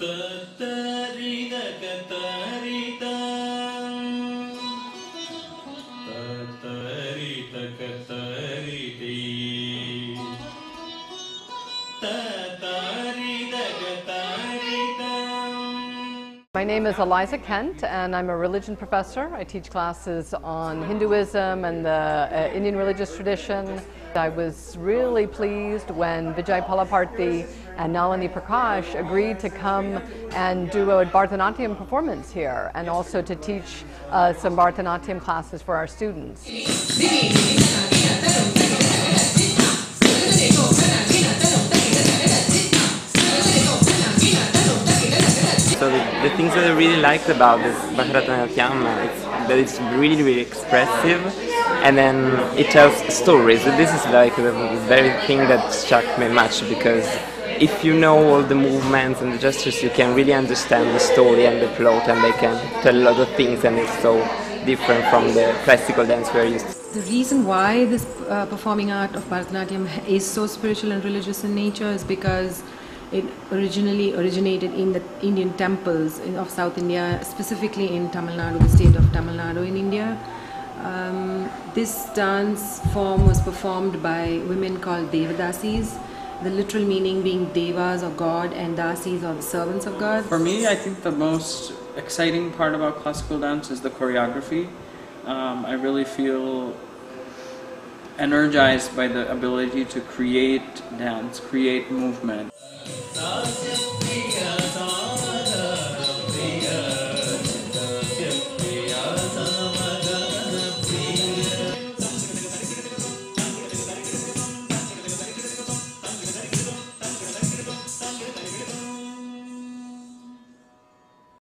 तत्तरिदकतरिता। My name is Eliza Kent, and I'm a religion professor. I teach classes on Hinduism and the uh, Indian religious tradition. I was really pleased when Vijay Palaparthi and Nalini Prakash agreed to come and do a Bharatanatyam performance here and also to teach uh, some Bharatanatyam classes for our students. So the, the things that I really liked about this Bharatanatyam is that it's really, really expressive and then it tells stories. This is like the very thing that struck me much because if you know all the movements and the gestures, you can really understand the story and the plot, and they can tell a lot of things, and it's so different from the classical dance we're used to. The reason why this uh, performing art of Bharatanatyam is so spiritual and religious in nature is because it originally originated in the Indian temples of South India, specifically in Tamil Nadu, the state of Tamil Nadu in India. Um, this dance form was performed by women called Devadasis, the literal meaning being Devas or God and Dasis or the servants of God. For me, I think the most exciting part about classical dance is the choreography. Um, I really feel energized by the ability to create dance, create movement.